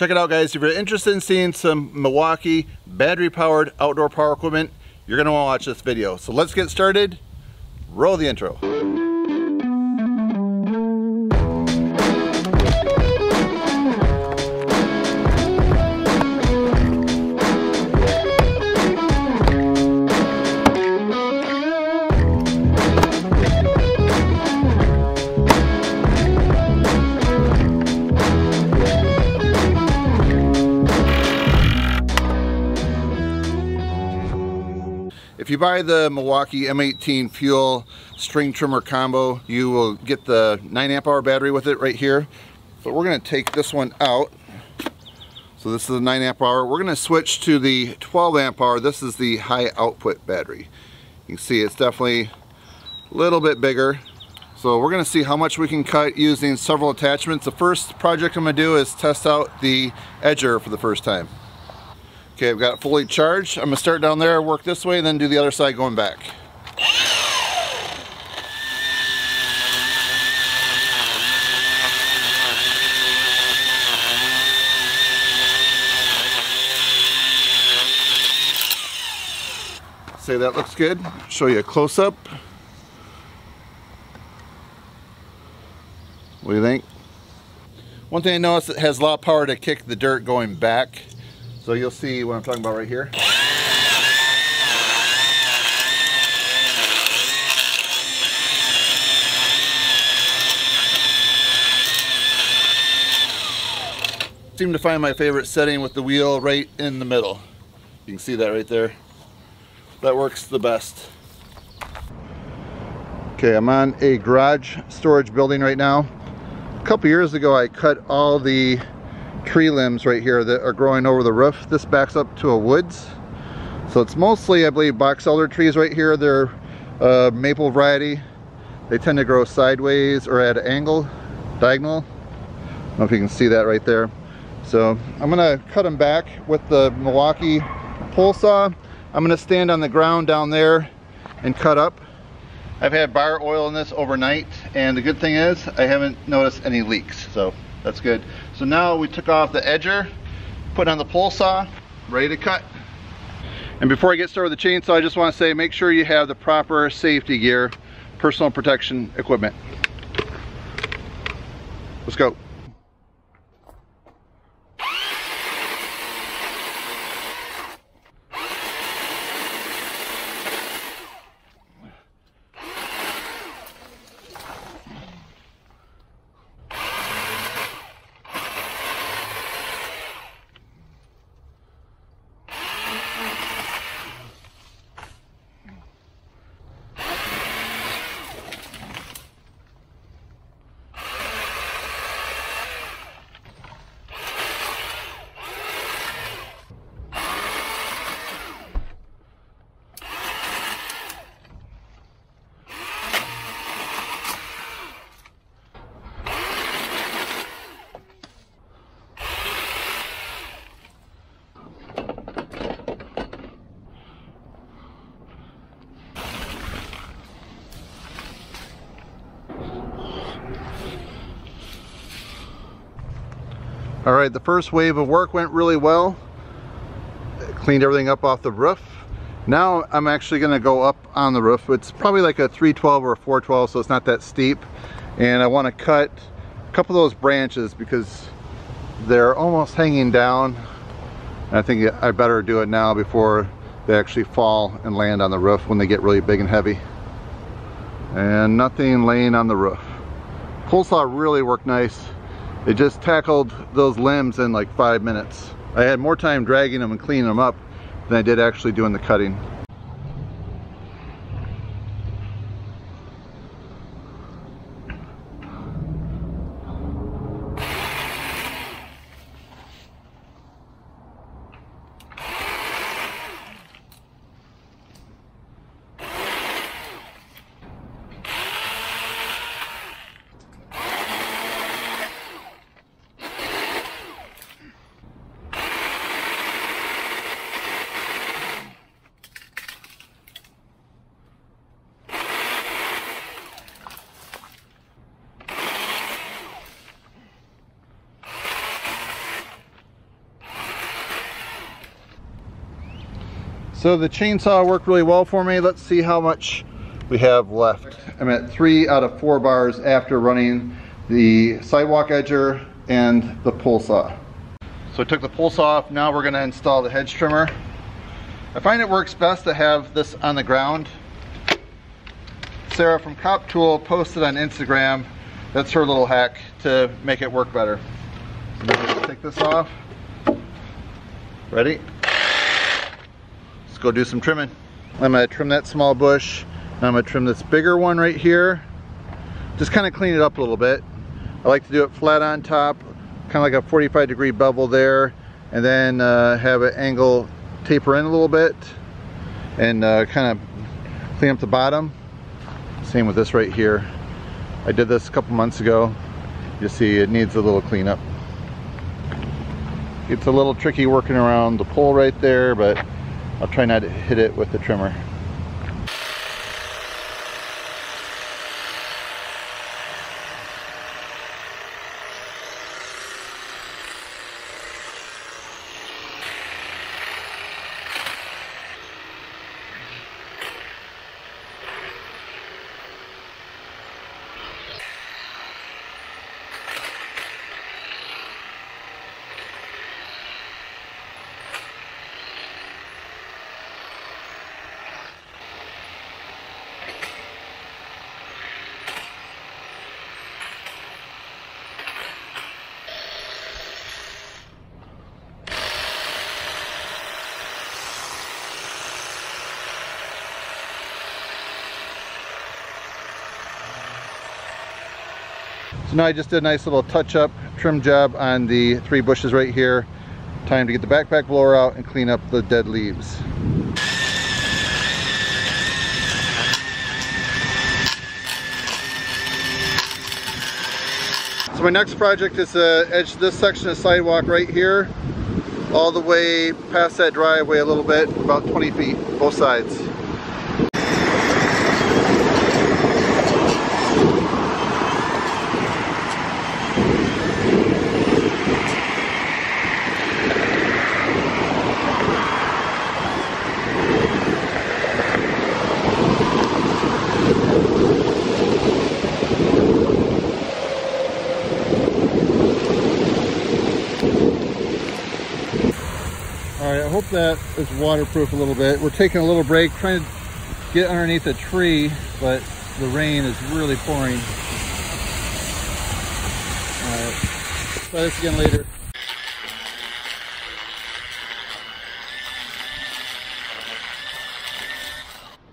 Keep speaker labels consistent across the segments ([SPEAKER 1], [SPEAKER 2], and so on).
[SPEAKER 1] Check it out guys, if you're interested in seeing some Milwaukee battery powered outdoor power equipment, you're gonna wanna watch this video. So let's get started, roll the intro. If you buy the Milwaukee M18 fuel string trimmer combo, you will get the 9 amp hour battery with it right here. But we're going to take this one out. So this is the 9 amp hour. We're going to switch to the 12 amp hour. This is the high output battery. You can see it's definitely a little bit bigger. So we're going to see how much we can cut using several attachments. The first project I'm going to do is test out the edger for the first time. Okay, I've got it fully charged. I'm gonna start down there, work this way, and then do the other side going back. Say that looks good. Show you a close-up. What do you think? One thing I noticed, it has a lot of power to kick the dirt going back. So you'll see what I'm talking about right here. Seem to find my favorite setting with the wheel right in the middle. You can see that right there. That works the best. Okay, I'm on a garage storage building right now. A couple years ago I cut all the tree limbs right here that are growing over the roof. This backs up to a woods. So it's mostly, I believe, box elder trees right here. They're uh, maple variety. They tend to grow sideways or at an angle, diagonal. I don't know if you can see that right there. So I'm gonna cut them back with the Milwaukee pole saw. I'm gonna stand on the ground down there and cut up. I've had bar oil in this overnight and the good thing is I haven't noticed any leaks. So that's good. So now we took off the edger, put on the pole saw, ready to cut. And before I get started with the chainsaw, I just want to say make sure you have the proper safety gear, personal protection equipment. Let's go. Right, the first wave of work went really well. Cleaned everything up off the roof. Now I'm actually gonna go up on the roof. It's probably like a 312 or a 412, so it's not that steep. And I wanna cut a couple of those branches because they're almost hanging down. I think I better do it now before they actually fall and land on the roof when they get really big and heavy. And nothing laying on the roof. Pole saw really worked nice. It just tackled those limbs in like five minutes. I had more time dragging them and cleaning them up than I did actually doing the cutting. So the chainsaw worked really well for me. Let's see how much we have left. I'm at three out of four bars after running the sidewalk edger and the pole saw. So I took the pole saw off. Now we're gonna install the hedge trimmer. I find it works best to have this on the ground. Sarah from Cop Tool posted on Instagram. That's her little hack to make it work better. So now take this off. Ready? Go do some trimming. I'm gonna trim that small bush. I'm gonna trim this bigger one right here. Just kind of clean it up a little bit. I like to do it flat on top, kind of like a 45 degree bevel there, and then uh, have an angle taper in a little bit and uh, kind of clean up the bottom. Same with this right here. I did this a couple months ago. You see it needs a little cleanup. It's a little tricky working around the pole right there, but I'll try not to hit it with the trimmer. So now I just did a nice little touch-up trim job on the three bushes right here. Time to get the backpack blower out and clean up the dead leaves. So my next project is to edge this section of sidewalk right here all the way past that driveway a little bit, about 20 feet, both sides. Hope that is waterproof a little bit. We're taking a little break, trying to get underneath a tree, but the rain is really pouring. All right, try this again later.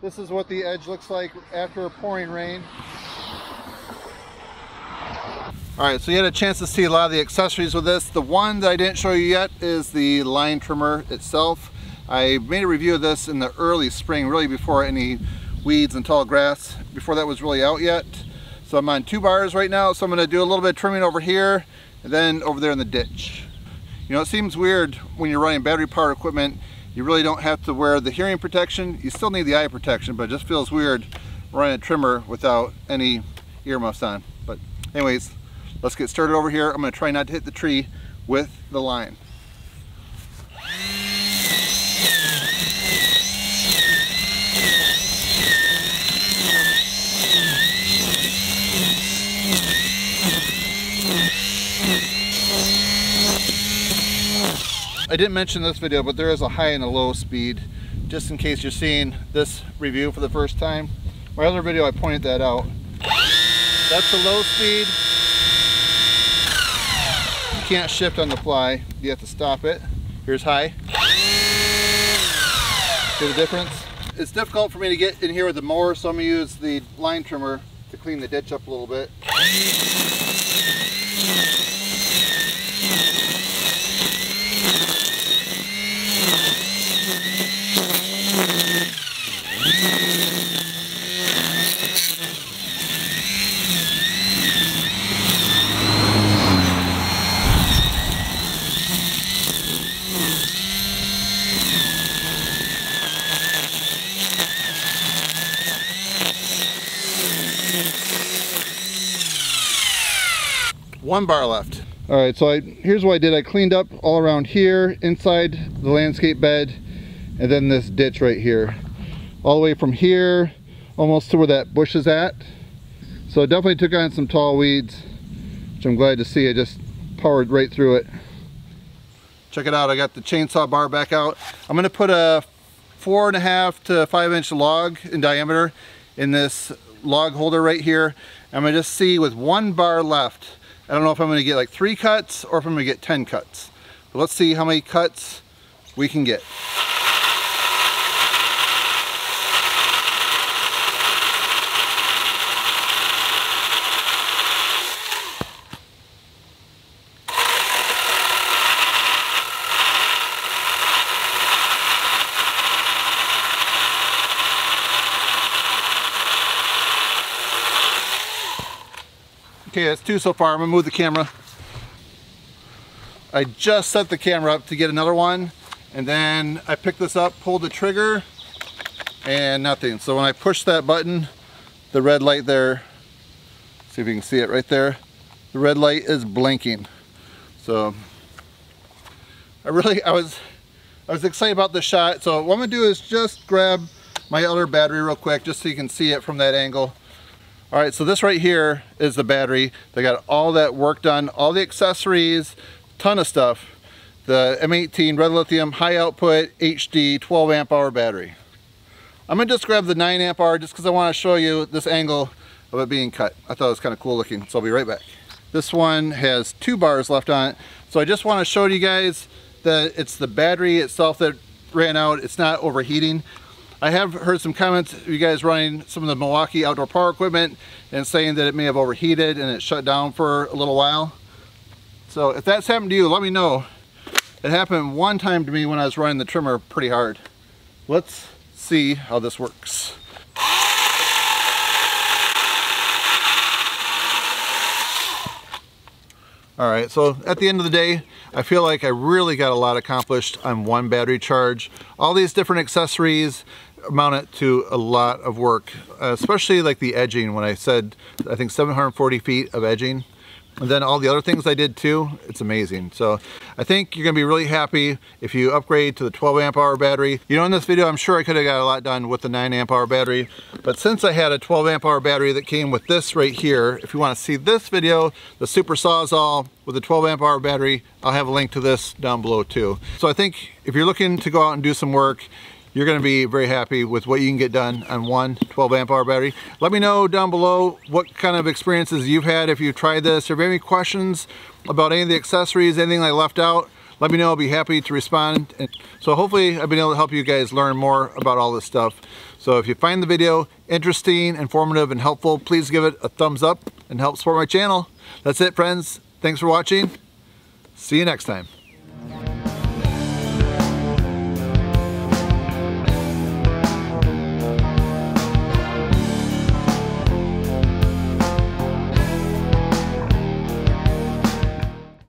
[SPEAKER 1] This is what the edge looks like after a pouring rain. All right, so you had a chance to see a lot of the accessories with this. The one that I didn't show you yet is the line trimmer itself. I made a review of this in the early spring, really before any weeds and tall grass, before that was really out yet. So I'm on two bars right now, so I'm gonna do a little bit of trimming over here and then over there in the ditch. You know, it seems weird when you're running battery powered equipment, you really don't have to wear the hearing protection. You still need the eye protection, but it just feels weird running a trimmer without any earmuffs on. But anyways, Let's get started over here. I'm gonna try not to hit the tree with the line. I didn't mention this video, but there is a high and a low speed, just in case you're seeing this review for the first time. My other video, I pointed that out. That's the low speed, can't shift on the fly. You have to stop it. Here's high. See the difference? It's difficult for me to get in here with the mower, so I'm gonna use the line trimmer to clean the ditch up a little bit. One bar left. All right, so I, here's what I did. I cleaned up all around here, inside the landscape bed, and then this ditch right here. All the way from here, almost to where that bush is at. So it definitely took on some tall weeds, which I'm glad to see. I just powered right through it. Check it out, I got the chainsaw bar back out. I'm gonna put a four and a half to five inch log in diameter in this log holder right here. I'm gonna just see with one bar left. I don't know if I'm gonna get like three cuts or if I'm gonna get 10 cuts. But let's see how many cuts we can get. That's two so far. I'm gonna move the camera. I just set the camera up to get another one and then I picked this up, pulled the trigger and nothing. So when I push that button, the red light there, see if you can see it right there, the red light is blinking. So I really, I was, I was excited about the shot. So what I'm gonna do is just grab my other battery real quick just so you can see it from that angle. All right, so this right here is the battery. They got all that work done, all the accessories, ton of stuff. The M18 red lithium high output HD 12 amp hour battery. I'm gonna just grab the 9 amp hour just because I want to show you this angle of it being cut. I thought it was kind of cool looking, so I'll be right back. This one has two bars left on it, so I just want to show you guys that it's the battery itself that ran out. It's not overheating. I have heard some comments you guys running some of the Milwaukee outdoor power equipment and saying that it may have overheated and it shut down for a little while. So if that's happened to you, let me know. It happened one time to me when I was running the trimmer pretty hard. Let's see how this works. All right, so at the end of the day, I feel like I really got a lot accomplished on one battery charge. All these different accessories, amounted to a lot of work, especially like the edging when I said, I think 740 feet of edging. And then all the other things I did too, it's amazing. So I think you're gonna be really happy if you upgrade to the 12 amp hour battery. You know, in this video, I'm sure I could have got a lot done with the 9 amp hour battery, but since I had a 12 amp hour battery that came with this right here, if you wanna see this video, the Super Sawzall with the 12 amp hour battery, I'll have a link to this down below too. So I think if you're looking to go out and do some work, you're going to be very happy with what you can get done on one 12 amp hour battery. Let me know down below what kind of experiences you've had if you've tried this. If you have any questions about any of the accessories, anything I left out, let me know. I'll be happy to respond. So hopefully I've been able to help you guys learn more about all this stuff. So if you find the video interesting, informative, and helpful, please give it a thumbs up and help support my channel. That's it, friends. Thanks for watching. See you next time.